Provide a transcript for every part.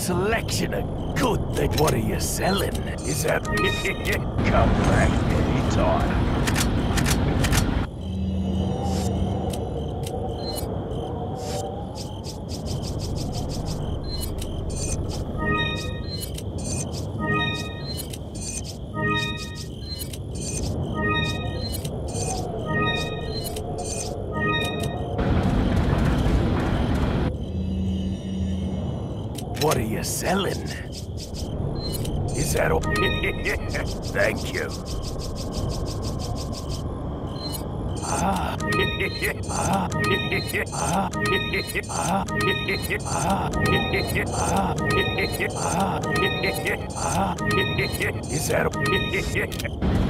selection of good that what are you selling? Is that come back anytime. What are you selling? Is that all? Thank you. Ah. Ah. Ah. Ah. Ah. Ah. Is that You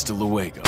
Hasta luego.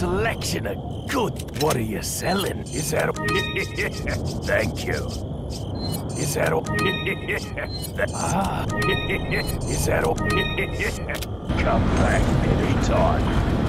Selection of good. What are you selling? Is that? Thank you. Is that? ah. Is that? Come back anytime.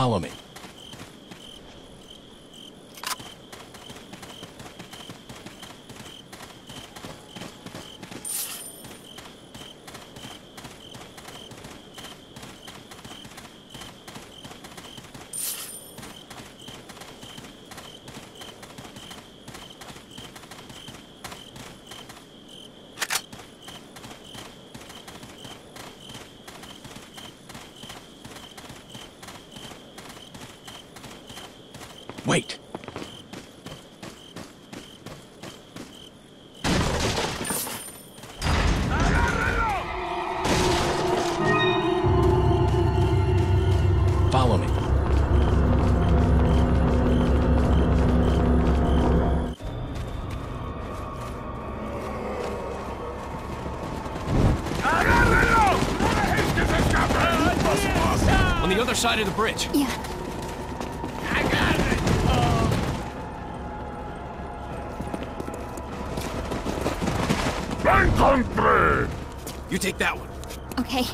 Follow me. Wait. Follow me. On the other side of the bridge. Yeah. Take that one. Okay.